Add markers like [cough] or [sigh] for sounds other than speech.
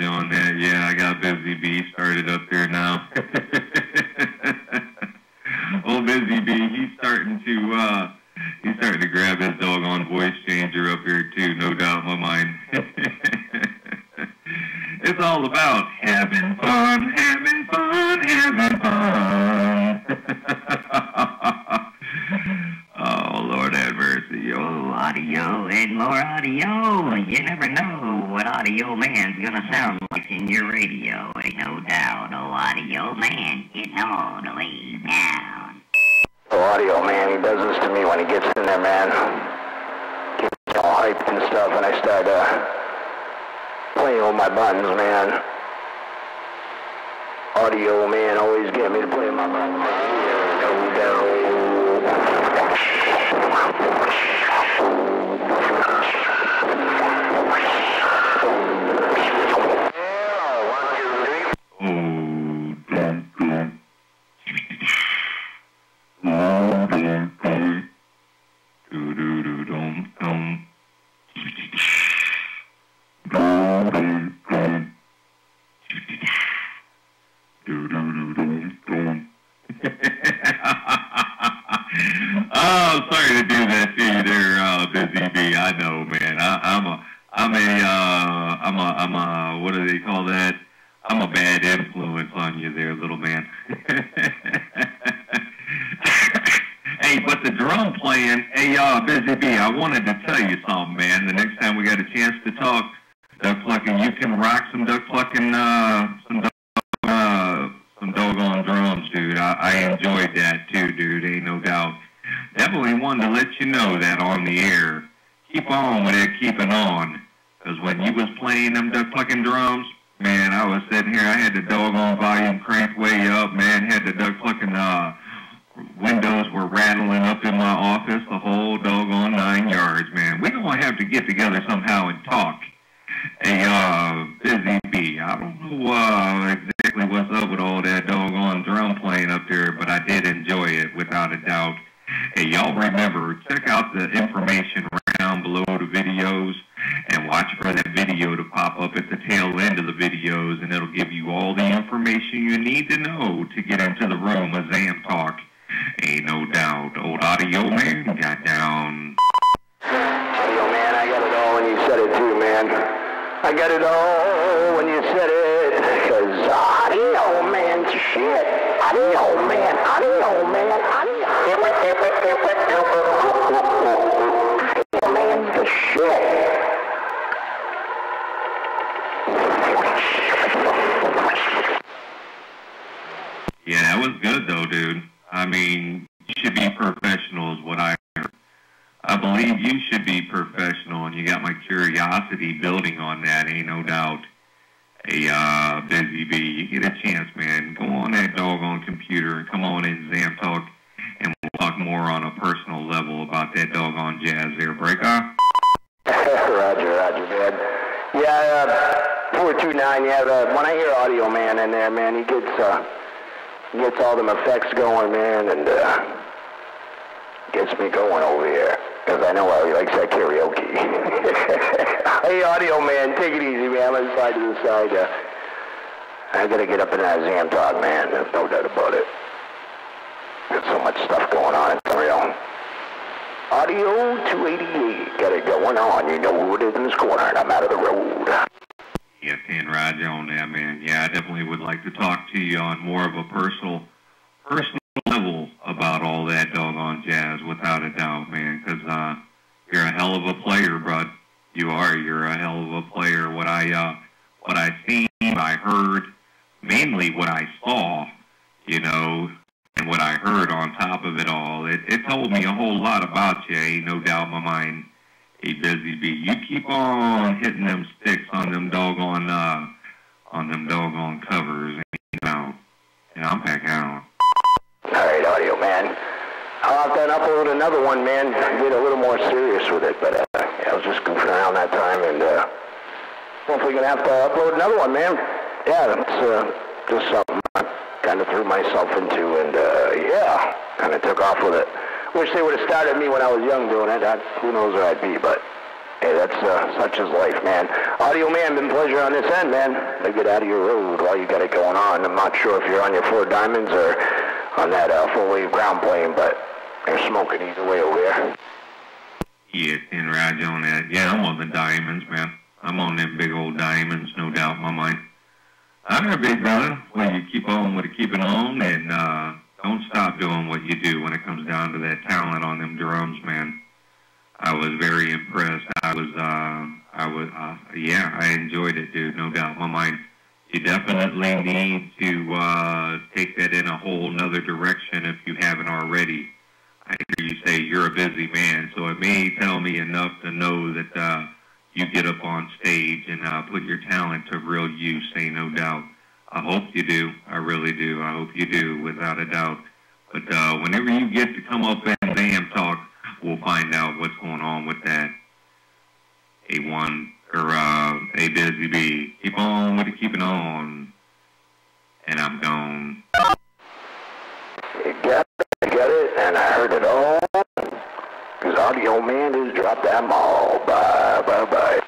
On that. Yeah, I got Busy Bee started up there now. [laughs] Old Busy Bee, he's starting to uh he's starting to grab his doggone voice changer up here too, no doubt in my mind. [laughs] it's all about having fun, having fun, having fun. [laughs] oh Lord have mercy. Oh audio and more audio. You never know what audio man's gonna sound like in your radio. Ain't no doubt. Oh, audio man getting all the way down. Oh, audio man, he does this to me when he gets in there, man. Gets all hyped and stuff, and I start uh, playing with my buttons, man. Audio man always get me to play my buttons. Oh, sorry to do that to you there, uh, Busy Bee. I know, man. I, I'm a, I'm a, uh, I'm a, I'm a, what do they call that? I'm a bad influence on you there, little man. [laughs] hey, but the drum playing, hey, uh, Busy Bee, I wanted to tell you something, man. The next time we got a chance to talk, duck plucking, you can rock some duck plucking, uh, some duck, uh, some doggone drums, dude. I, I enjoyed that too, dude. Ain't no doubt. Definitely wanted to let you know that on the air. Keep on with it, keeping on. Because when you was playing them duck plucking drums, man, I was sitting here. I had the doggone volume cranked way up, man. Had the duck plucking uh, windows were rattling up in my office, the whole doggone nine yards, man. We're going to have to get together somehow and talk. Hey, uh, Busy Bee, I don't know uh, Y'all remember, check out the information right down below the videos and watch for that video to pop up at the tail end of the videos, and it'll give you all the information you need to know to get into the room of Zam Talk. Ain't no doubt. Old audio man got down. Audio man, I got it all when you said it too, man. I got it all when you said it. Cause audio man's shit. Audio man, audio man, audio was good though, dude. I mean, you should be professional is what I heard. I believe you should be professional, and you got my curiosity building on that, ain't no doubt. Hey, uh, Busy Bee, you get a chance, man. Go on that doggone computer and come on in Zam Talk, and we'll talk more on a personal level about that doggone jazz there, breaker. [laughs] Roger, Roger, man. Yeah, uh, 429, yeah, the, when I hear Audio Man in there, man, he gets, uh, gets all them effects going, man, and, uh, gets me going over here. Because I know how he likes that karaoke. [laughs] hey, Audio Man, take it easy, man. Let's slide to the side. Uh, I gotta get up in that Zam Talk, man. There's no doubt about it. There's so much stuff going on. It's unreal. Audio 288. Got it going on. You know who it is in this corner, and I'm out of the road. Yes, and Roger on that, man. Yeah, I definitely would like to talk to you on more of a personal, personal level about all that doggone jazz, without a doubt, man. Because uh, you're a hell of a player, bud. You are. You're a hell of a player. What I, uh, what I seen, I heard, mainly what I saw, you know, and what I heard on top of it all. It, it told me a whole lot about you. Ain't no doubt in my mind. Hey, Busy Bee, you keep on hitting them sticks on them doggone, uh, on them doggone covers. Ain't no doubt. And I'm back out. All right, Audio Man. I'll have to upload another one, man. Get a little more serious with it, but uh, I was just goofing around that time, and uh, hopefully gonna have to upload another one, man. Yeah, that's uh, just something I kind of threw myself into, and uh, yeah, kind of took off with it. Wish they would have started me when I was young doing it. I, who knows where I'd be, but Hey, that's uh, such is life, man. Audio man, been pleasure on this end, man. Let get out of your road while you got it going on. I'm not sure if you're on your four diamonds or on that uh, full wave ground plane, but they're smoking either way over there. Yeah, and Roger on that. Yeah, I'm on the diamonds, man. I'm on them big old diamonds, no doubt in my mind. I'm a big brother. Well, you keep on with it, keep it on, and uh, don't stop doing what you do when it comes down to that talent on them drums, man. I was very impressed. I was, uh, I was, uh, yeah, I enjoyed it, dude. No doubt my mind. You definitely need to uh, take that in a whole nother direction if you haven't already. I hear you say you're a busy man, so it may tell me enough to know that uh, you get up on stage and uh, put your talent to real use. Say no doubt. I hope you do. I really do. I hope you do, without a doubt. But uh, whenever you get to come up and Zam Talk we'll find out what's going on with that. A1 or uh, A busy bee. Keep on with it, keep it on. And I'm gone. You got it, got it, and I heard it all. Because Audio Man has dropped that mall. Bye, bye, bye.